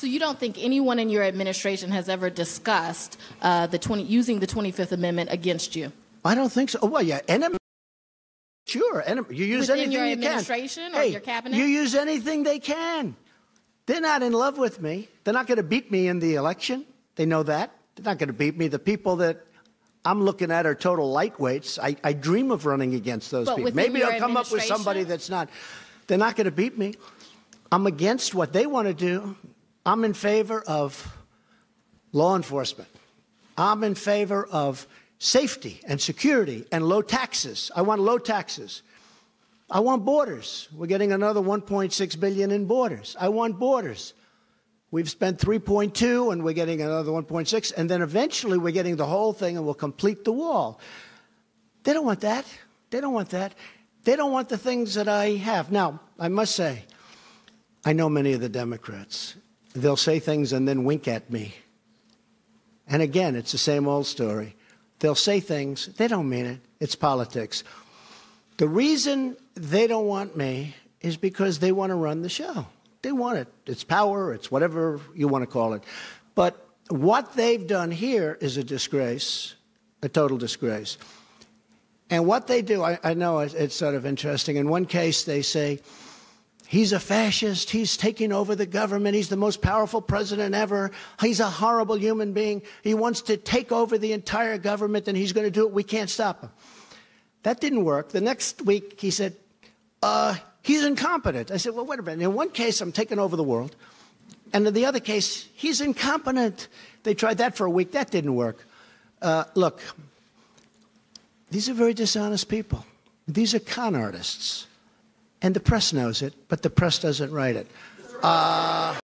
So you don't think anyone in your administration has ever discussed uh, the 20, using the 25th Amendment against you? I don't think so. Oh, well, yeah, enemy. Sure, enemy. You use Within anything your you administration can. or hey, your cabinet? You use anything they can. They're not in love with me. They're not going to beat me in the election. They know that. They're not going to beat me. The people that I'm looking at are total lightweights. I, I dream of running against those But people. Maybe I'll come up with somebody that's not. They're not going to beat me. I'm against what they want to do. I'm in favor of law enforcement. I'm in favor of safety and security and low taxes. I want low taxes. I want borders. We're getting another 1.6 billion in borders. I want borders. We've spent 3.2 and we're getting another 1.6 and then eventually we're getting the whole thing and we'll complete the wall. They don't want that. They don't want that. They don't want the things that I have. Now, I must say, I know many of the Democrats. They'll say things and then wink at me. And again, it's the same old story. They'll say things, they don't mean it. It's politics. The reason they don't want me is because they want to run the show. They want it. It's power, it's whatever you want to call it. But what they've done here is a disgrace, a total disgrace. And what they do, I, I know it's, it's sort of interesting. In one case, they say, He's a fascist. He's taking over the government. He's the most powerful president ever. He's a horrible human being. He wants to take over the entire government and he's going to do it. We can't stop him. That didn't work. The next week, he said, uh, he's incompetent. I said, well, wait a minute. In one case, I'm taking over the world. And in the other case, he's incompetent. They tried that for a week. That didn't work. Uh, look, these are very dishonest people. These are con artists. And the press knows it, but the press doesn't write it. Uh,